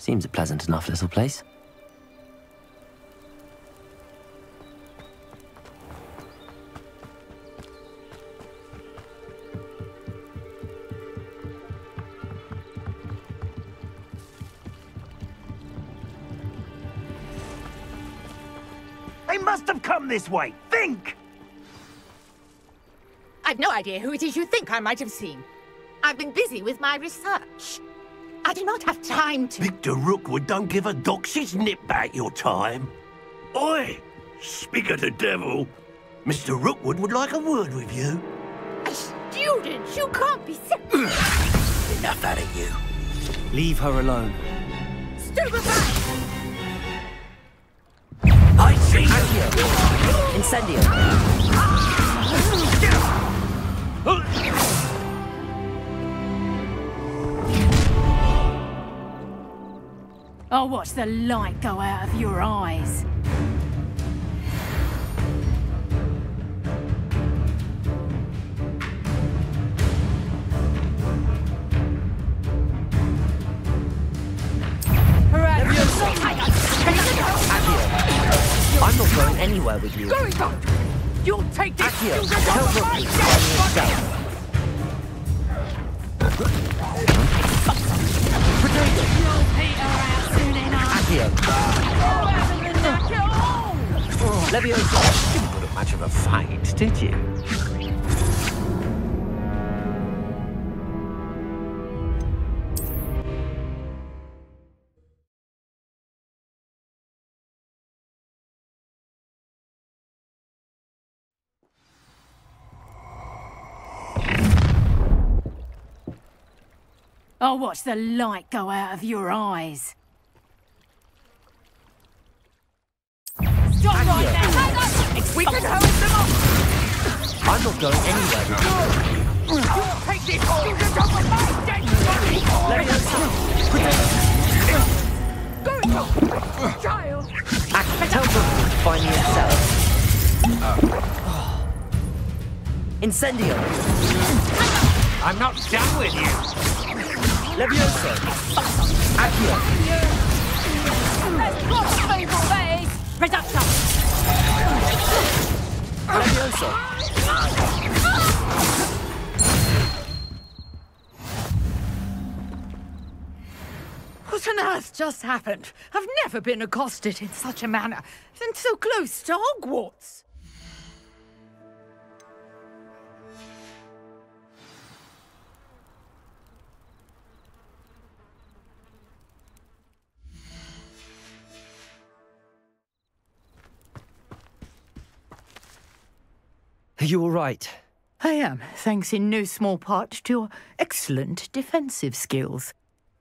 Seems a pleasant enough little place. They must have come this way. Think! I've no idea who it is you think I might have seen. I've been busy with my research. I do not have time to... Victor Rookwood don't give a doxy's nip back your time. Oi! Speak of the devil. Mr. Rookwood would like a word with you. A student? You can't be sick. Enough out of you. Leave her alone. Stupefy! I see you! Incendio! Ah! Oh, I'll watch the light go out of your eyes. I'm not going anywhere with you. Going back! You'll take this Accio, student tell off Rookwood to dead yourself. You'll peter out soon enough. Accio, Rather than knock it all. Levioso! Didn't put up much of a fight, did you? I'll watch the light go out of your eyes. Stop right there! We can hose them off! I'm not going anywhere with you. You'll take this student off of my dead body! Going back! Child! Accio, tell Rookwood to find yourself. Incendio! I'm not done with you. Levioso! Accio! Let's cross people ways! What on earth just happened? I've never been accosted in such a manner, and so close to Hogwarts. Are you all right? I am, thanks in no small part to your excellent defensive skills.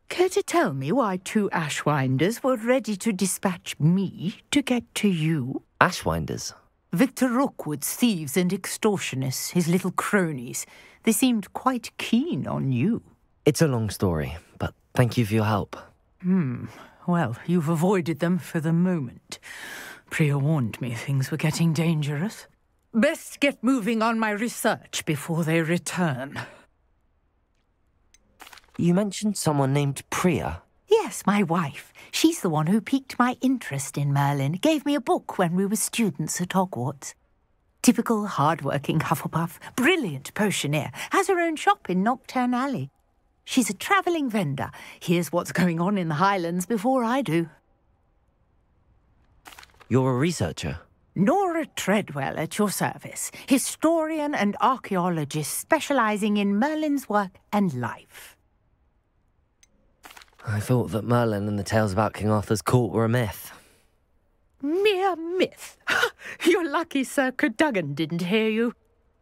Care to tell me why two Ashwinders were ready to dispatch me to get to you? Ashwinders? Victor Rookwood's thieves and extortionists, his little cronies. They seemed quite keen on you. It's a long story, but thank you for your help. Hmm. Well, you've avoided them for the moment. Priya warned me things were getting dangerous. Best get moving on my research before they return. You mentioned someone named Priya. Yes, my wife. She's the one who piqued my interest in Merlin, gave me a book when we were students at Hogwarts. Typical hard-working Hufflepuff, brilliant potioneer, has her own shop in Knockturn Alley. She's a travelling vendor, hears what's going on in the Highlands before I do. You're a researcher. Nora Treadwell at your service, historian and archaeologist specialising in Merlin's work and life. I thought that Merlin and the tales about King Arthur's court were a myth. Mere myth. You're lucky Sir Cadogan didn't hear you.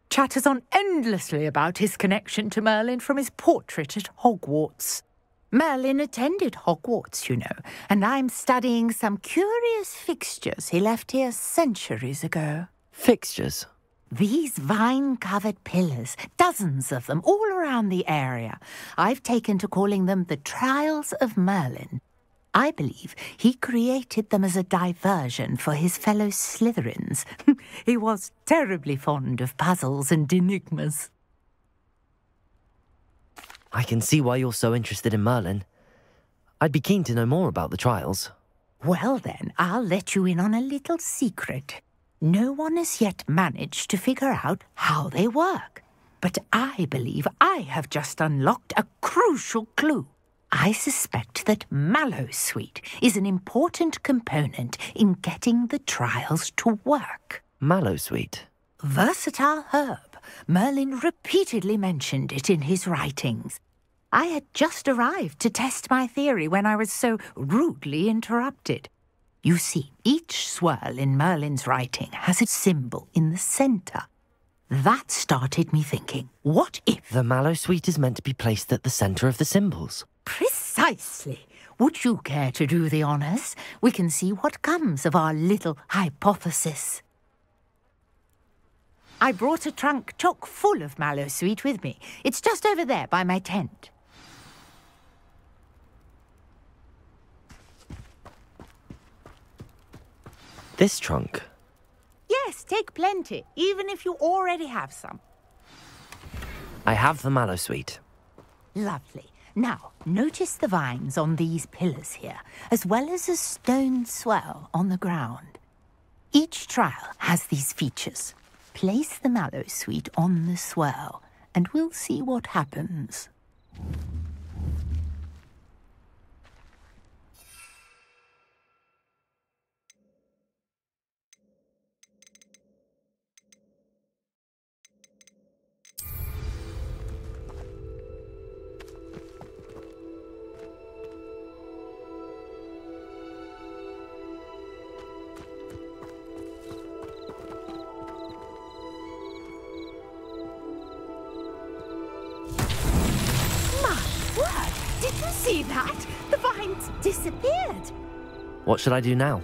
Chatters on endlessly about his connection to Merlin from his portrait at Hogwarts. Merlin attended Hogwarts, you know, and I'm studying some curious fixtures he left here centuries ago. Fixtures. These vine covered pillars, dozens of them all around the area. I've taken to calling them the Trials of Merlin. I believe he created them as a diversion for his fellow Slytherins. he was terribly fond of puzzles and enigmas. I can see why you're so interested in Merlin. I'd be keen to know more about the trials. Well, then, I'll let you in on a little secret. No one has yet managed to figure out how they work. But I believe I have just unlocked a crucial clue. I suspect that Mallowsweet is an important component in getting the trials to work. Mallowsweet? Versatile herb. Merlin repeatedly mentioned it in his writings. I had just arrived to test my theory when I was so rudely interrupted. You see, each swirl in Merlin's writing has a symbol in the centre. That started me thinking, what if... The Mallowsweet is meant to be placed at the centre of the symbols. Precisely. Would you care to do the honours? We can see what comes of our little hypothesis. I brought a trunk chock full of Mallowsweet with me. It's just over there by my tent. This trunk? Yes, take plenty, even if you already have some. I have the Mallowsweet. Lovely. Now, notice the vines on these pillars here, as well as a stone swell on the ground. Each trial has these features. Place the Mallowsweet on the swell, and we'll see what happens. See that? The vines disappeared. What should I do now?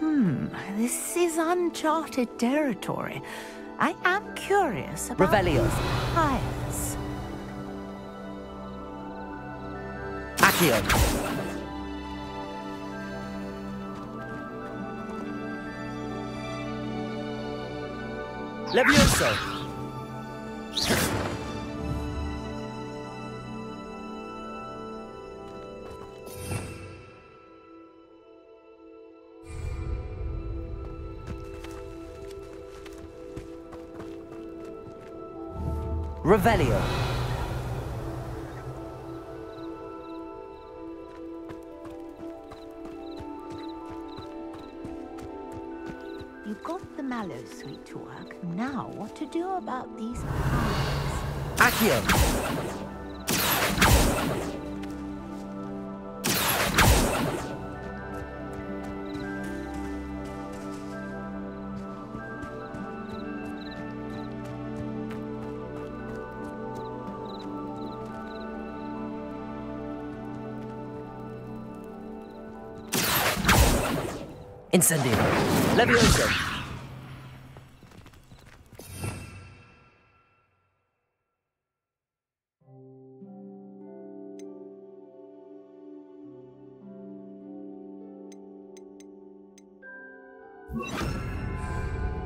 Hmm, this is uncharted territory. I am curious about Revelio. these hires. Accio! Levioso! Revelio. You got the mallow sweet to work. Now, what to do about these hires? Accio! Incendio. Levioso.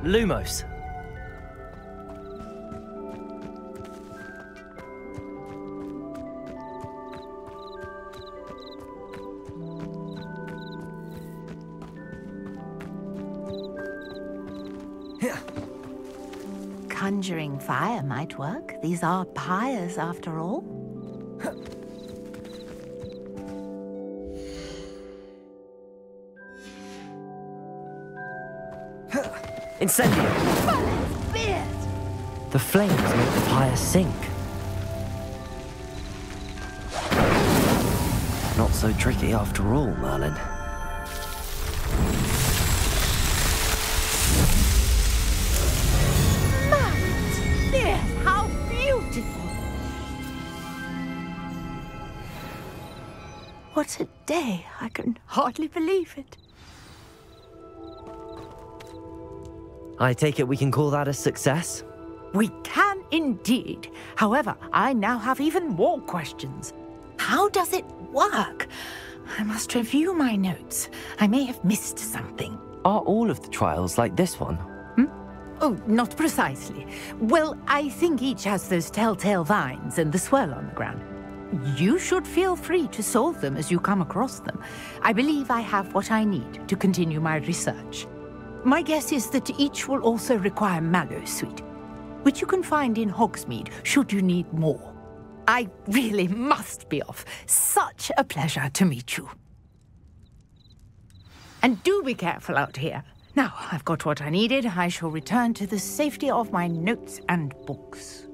Lumos. Conjuring fire might work. These are pyres, after all. Incendio. The flames make the fire sink. Not so tricky after all, Merlin. What a day! I can hardly believe it. I take it we can call that a success? We can indeed. However, I now have even more questions. How does it work? I must review my notes. I may have missed something. Are all of the trials like this one? Hmm? Oh, not precisely. Well, I think each has those telltale vines and the swirl on the ground. You should feel free to solve them as you come across them. I believe I have what I need to continue my research. My guess is that each will also require Mallowsweet, which you can find in Hogsmeade should you need more. I really must be off. Such a pleasure to meet you. And do be careful out here. Now I've got what I needed, I shall return to the safety of my notes and books.